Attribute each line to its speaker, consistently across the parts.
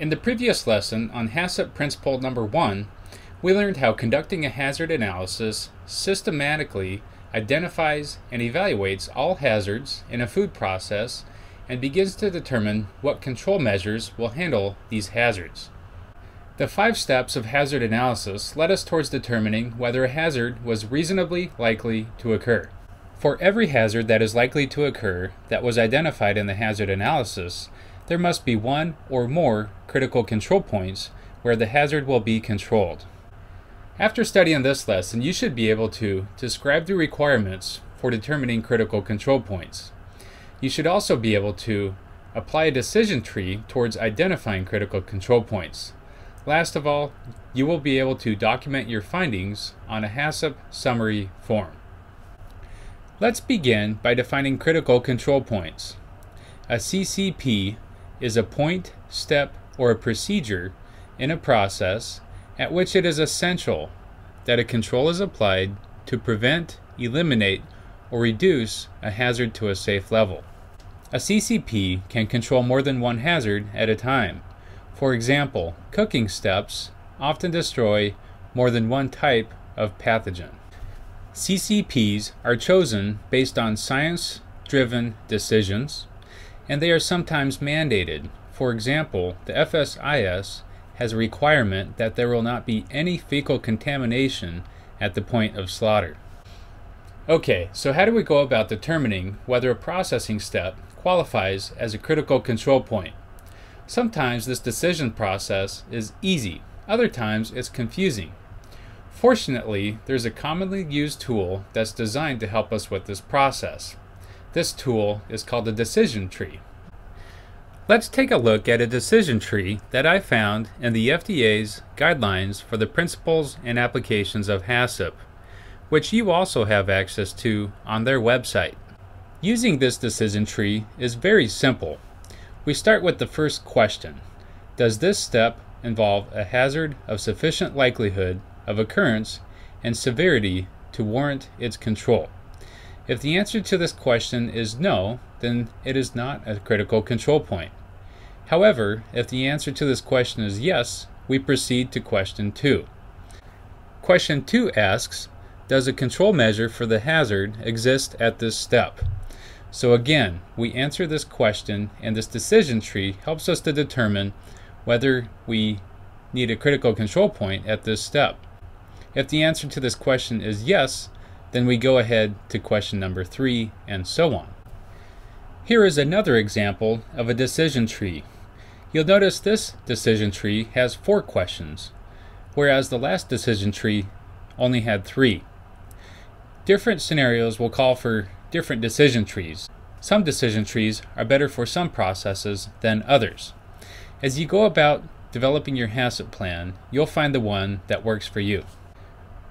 Speaker 1: In the previous lesson on HACCP principle number one, we learned how conducting a hazard analysis systematically identifies and evaluates all hazards in a food process and begins to determine what control measures will handle these hazards. The five steps of hazard analysis led us towards determining whether a hazard was reasonably likely to occur. For every hazard that is likely to occur that was identified in the hazard analysis, there must be one or more critical control points where the hazard will be controlled. After studying this lesson, you should be able to describe the requirements for determining critical control points. You should also be able to apply a decision tree towards identifying critical control points. Last of all, you will be able to document your findings on a HACCP summary form. Let's begin by defining critical control points. A CCP is a point, step, or a procedure in a process at which it is essential that a control is applied to prevent, eliminate, or reduce a hazard to a safe level. A CCP can control more than one hazard at a time. For example, cooking steps often destroy more than one type of pathogen. CCPs are chosen based on science driven decisions, and they are sometimes mandated. For example, the FSIS has a requirement that there will not be any fecal contamination at the point of slaughter. Okay, so how do we go about determining whether a processing step qualifies as a critical control point? Sometimes this decision process is easy, other times it's confusing. Fortunately, there's a commonly used tool that's designed to help us with this process. This tool is called a decision tree. Let's take a look at a decision tree that I found in the FDA's guidelines for the principles and applications of HACCP, which you also have access to on their website. Using this decision tree is very simple. We start with the first question. Does this step involve a hazard of sufficient likelihood of occurrence and severity to warrant its control? If the answer to this question is no, then it is not a critical control point. However, if the answer to this question is yes, we proceed to question 2. Question 2 asks, does a control measure for the hazard exist at this step? So again, we answer this question and this decision tree helps us to determine whether we need a critical control point at this step. If the answer to this question is yes, then we go ahead to question number three, and so on. Here is another example of a decision tree. You'll notice this decision tree has four questions, whereas the last decision tree only had three. Different scenarios will call for different decision trees. Some decision trees are better for some processes than others. As you go about developing your HACCP plan, you'll find the one that works for you.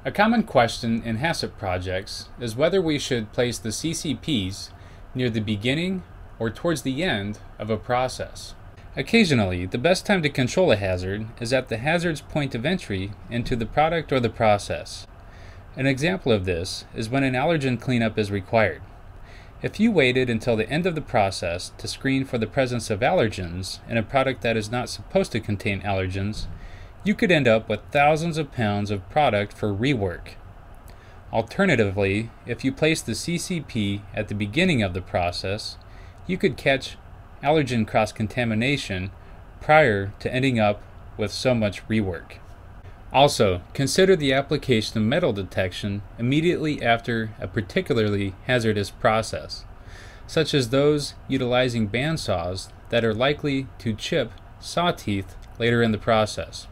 Speaker 1: A common question in HACCP projects is whether we should place the CCPs near the beginning or towards the end of a process. Occasionally, the best time to control a hazard is at the hazard's point of entry into the product or the process. An example of this is when an allergen cleanup is required. If you waited until the end of the process to screen for the presence of allergens in a product that is not supposed to contain allergens, you could end up with thousands of pounds of product for rework. Alternatively, if you place the CCP at the beginning of the process, you could catch allergen cross contamination prior to ending up with so much rework. Also, consider the application of metal detection immediately after a particularly hazardous process, such as those utilizing bandsaws that are likely to chip saw teeth later in the process.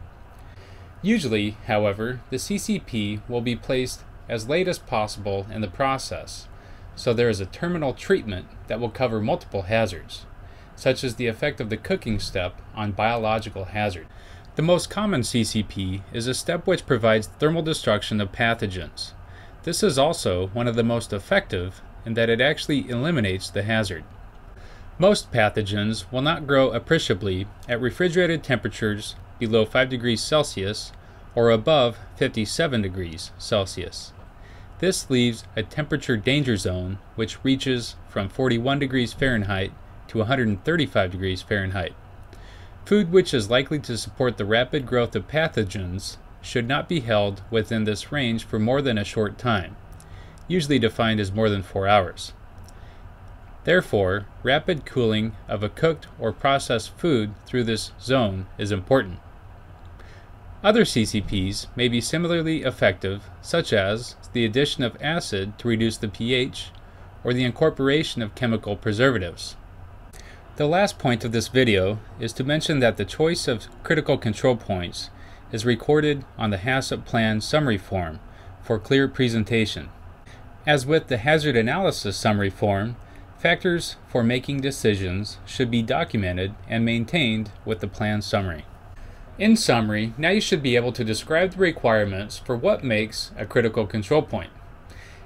Speaker 1: Usually, however, the CCP will be placed as late as possible in the process, so there is a terminal treatment that will cover multiple hazards, such as the effect of the cooking step on biological hazard. The most common CCP is a step which provides thermal destruction of pathogens. This is also one of the most effective in that it actually eliminates the hazard. Most pathogens will not grow appreciably at refrigerated temperatures below 5 degrees Celsius or above 57 degrees Celsius. This leaves a temperature danger zone which reaches from 41 degrees Fahrenheit to 135 degrees Fahrenheit. Food which is likely to support the rapid growth of pathogens should not be held within this range for more than a short time, usually defined as more than 4 hours. Therefore, rapid cooling of a cooked or processed food through this zone is important. Other CCPs may be similarly effective, such as the addition of acid to reduce the pH or the incorporation of chemical preservatives. The last point of this video is to mention that the choice of critical control points is recorded on the HACCP plan summary form for clear presentation. As with the hazard analysis summary form, Factors for making decisions should be documented and maintained with the plan summary. In summary, now you should be able to describe the requirements for what makes a critical control point.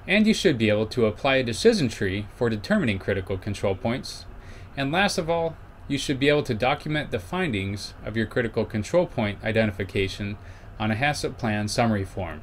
Speaker 1: And you should be able to apply a decision tree for determining critical control points. And last of all, you should be able to document the findings of your critical control point identification on a HACCP plan summary form.